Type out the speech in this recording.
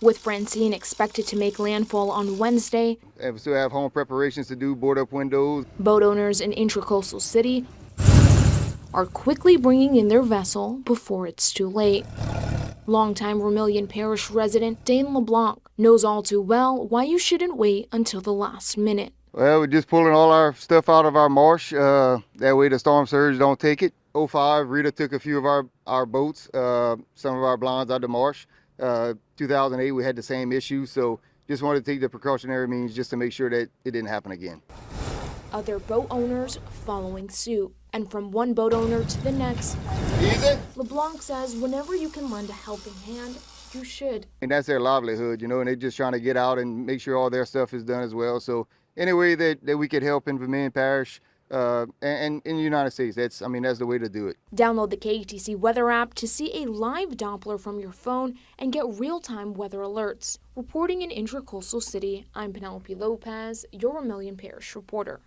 With Francine expected to make landfall on Wednesday, we still have home preparations to do, board up windows. boat owners in Intracoastal City are quickly bringing in their vessel before it's too late. Longtime Vermilion Parish resident Dane LeBlanc knows all too well why you shouldn't wait until the last minute. Well, we're just pulling all our stuff out of our marsh. Uh, that way the storm surge don't take it. 05, Rita took a few of our, our boats, uh, some of our blinds out of the marsh. Uh, 2008, we had the same issue. So just wanted to take the precautionary means just to make sure that it didn't happen again. Other boat owners following suit. And from one boat owner to the next, Easy. LeBlanc says whenever you can lend a helping hand, you should. And that's their livelihood, you know, and they're just trying to get out and make sure all their stuff is done as well. So any way that, that we could help in Vermilion Parish uh, and, in the United States, that's, I mean, that's the way to do it. Download the KATC weather app to see a live Doppler from your phone and get real time weather alerts. Reporting in Intracoastal City, I'm Penelope Lopez, your Vermilion Parish reporter.